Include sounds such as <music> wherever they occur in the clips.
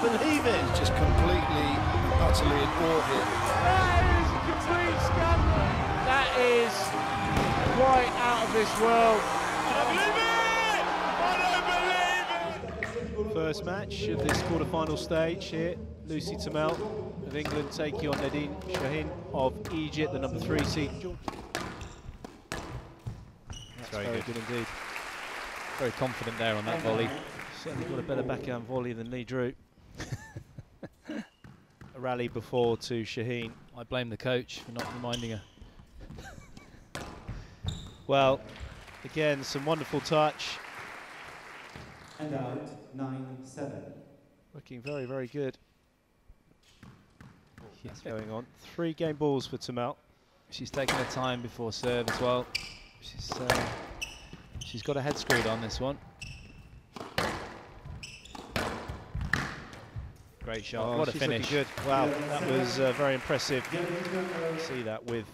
can't believe it. He's just completely, utterly in awe here. That is a complete scandal. That is quite out of this world. First match of this quarter-final stage here. Lucy Turmel of England taking on Nadine Shahin of Egypt, the number three seed. That's very very good. good indeed. Very confident there on that volley. Uh, certainly got a better backhand volley than Lee Drew. A rally before to Shahin. I blame the coach for not reminding her. Well, again, some wonderful touch. And out, 9-7. Looking very, very good. What's going on? Three game balls for Turmel. She's taking her time before serve as well. She's uh, she's got her head screwed on this one. Great shot. Oh, what a finish. Good. Wow, that was uh, very impressive. See that with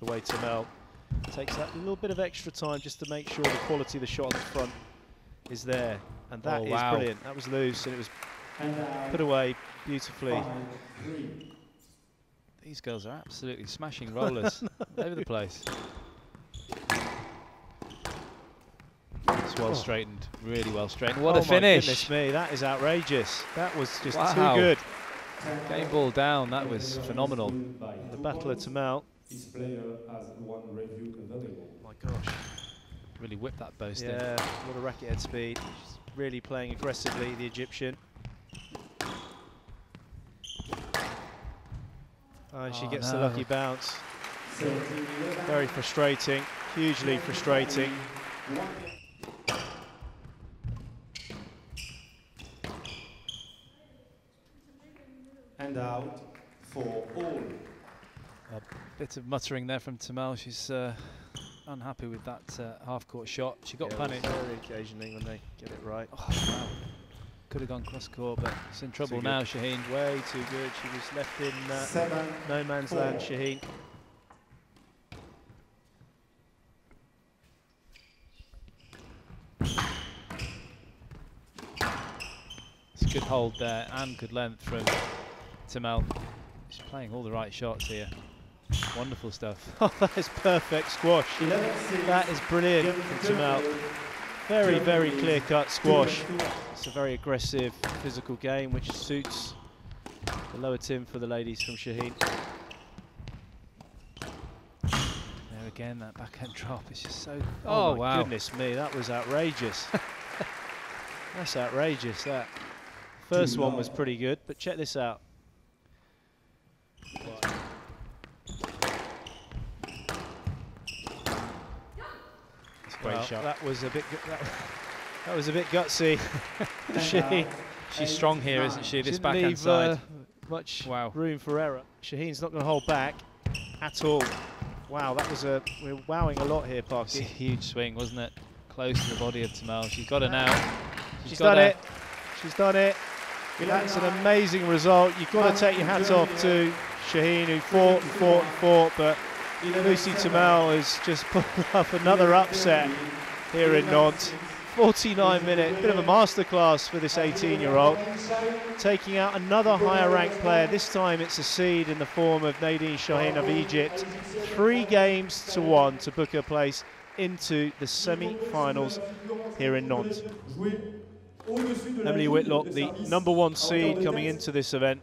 the way Turmel takes that little bit of extra time just to make sure the quality of the shot on the front is there. And that Oh, is wow. brilliant. That was loose and it was put away beautifully. 5-3. These girls are absolutely smashing rollers <laughs> all over the place. It's well Oh. straightened, really well straightened. What oh a finish! My goodness me, that is outrageous. That was just Wow. too good. Game ball down, that was phenomenal. The battle of Turmel. This player has one review available. My gosh. Really whipped that boast in. Yeah, a lot of racket head speed. She's really playing aggressively, the Egyptian. Oh, and she Oh, gets the lucky bounce. Very frustrating, hugely frustrating. Out for all. A bit of muttering there from Turmel. She's uh, unhappy with that uh, half-court shot. She got Yeah, panicked. Very occasionally when they get it right. Oh, wow. Could have gone cross-court, but it's in trouble good. now, Shahin. Way too good. She was left in uh, Seven. no man's Four. land, Shahin. It's a good hold there and good length from Turmel. She's playing all the right shots here. Wonderful stuff. <laughs> Oh, that is perfect squash. That is brilliant from Turmel. Very, very clear-cut squash. It's a very aggressive physical game which suits the lower tim for the ladies from Shahin. There again, that backhand drop is just so. Oh, Oh, wow. goodness me, that was outrageous. <laughs> That's outrageous, that. First one was pretty good, but check this out. Great Well, shot. That was a bit. gu- That, <laughs> that was a bit gutsy. <laughs> Shahin She's strong here, isn't she? This didn't backhand leave side. uh, much Wow. room for error. Shahin's not going to hold back at all. Wow, that was a. We're wowing a lot here, Parky. It's a huge swing, wasn't it? Close to the body of Turmel. She's got her now. She's got done her. it. She's done it. That's an amazing result. You've got to take your hats off to Shahin, who fought and fought and fought, but Lucy Turmel has just pulled <laughs> up another upset here in Nantes. 49 minute, bit of a masterclass for this 18 year old. Taking out another higher ranked player. This time it's a seed in the form of Nadine Shahin of Egypt. Three games to one to book her place into the semi finals here in Nantes. Emily Whitlock, the number one seed coming into this event.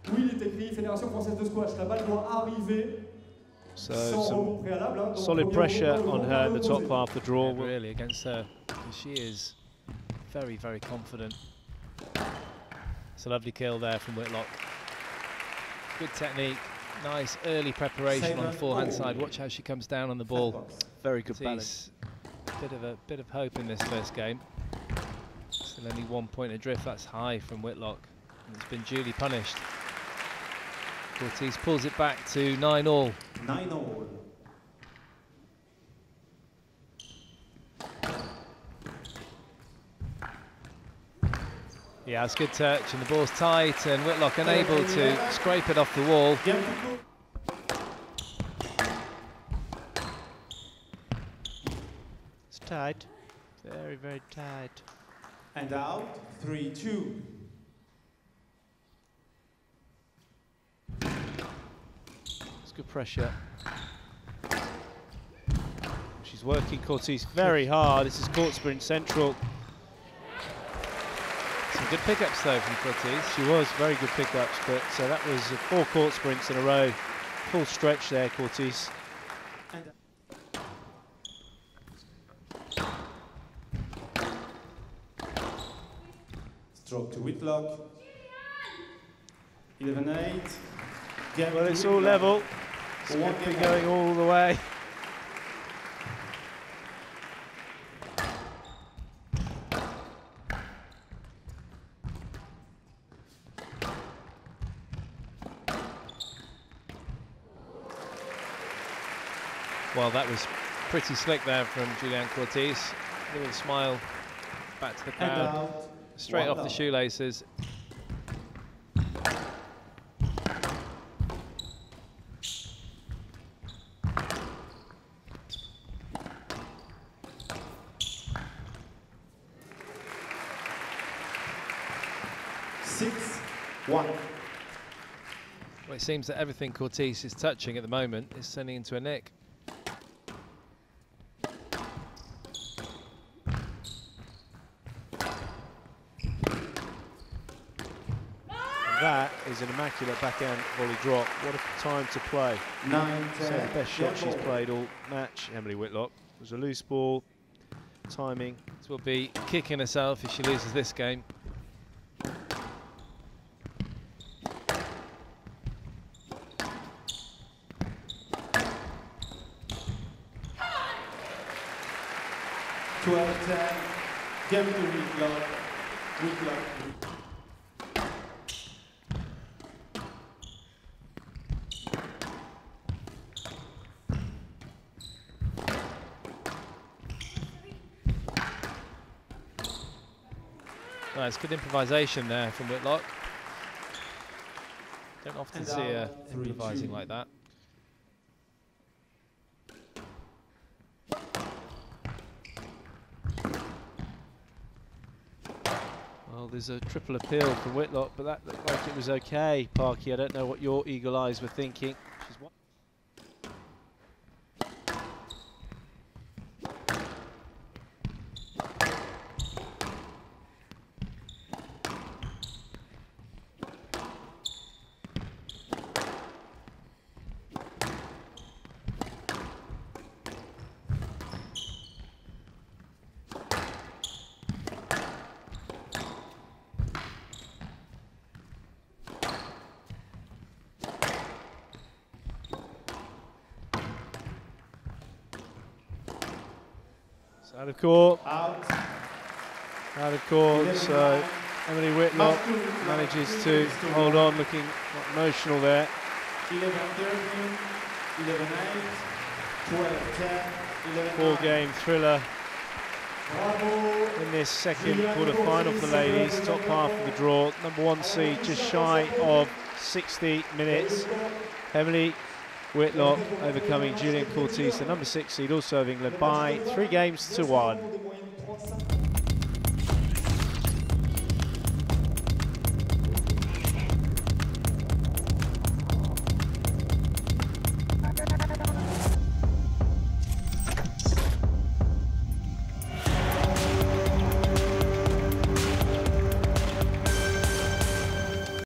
So some rebond préalable. hein. Donc, solid pressure on her in the top half of the draw. Yeah, really against her, She is very, very confident. It's a lovely kill there from Whitlock. Good technique. Nice early preparation on the forehand all. side. Watch how she comes down on the ball. Very good balance. Sees Bit of a bit of hope in this first game. Still only one point adrift. That's high from Whitlock. And it's been duly punished. Ortiz pulls it back to nine all. Nine all. Yeah, it's good touch and the ball's tight and Whitlock unable to scrape it off the wall. Game to go. It's tight. Very, very tight. And out. 3 good pressure. She's working Courtice very hard. This is court sprint central. Some good pickups though from Courtice. She was very good pickups, but uh, that was four court sprints in a row. Full stretch there, Courtice. Stroke to Whitlock. 11-8. Well, it's all level. It's One Skippy game going all the way. Well, that was pretty slick there from Julianne Courtice. Little smile back to the uh, crowd. Straight off the shoelaces. Six, one. Well, it seems that everything Courtice is touching at the moment is sending into a nick. That is an immaculate backhand volley drop. What a time to play. Nine, So the best shot she's played all match, Emily Whitlock. It was a loose ball, timing. This will be kicking herself if she loses this game. Twelve, ten. Game to Whitlock. Whitlock. Nice, good improvisation there from Whitlock. Don't often And see her uh, out, improvising two. like that. Well, there's a triple appeal from Whitlock, but that looked like it was okay, Parky. I don't know what your eagle eyes were thinking. Out of court, Out. out of court. So Emily Whitlock Last two, Whitlock. manages to hold on, looking emotional there. 11 13, 11 8, 12 10, 11 Four game thriller in this second quarter final for the ladies. Top half of the draw. Number one seed oh, just shy of 60 minutes. Emily Whitlock overcoming Julianne Courtice, the number six seed also of England by three games to one.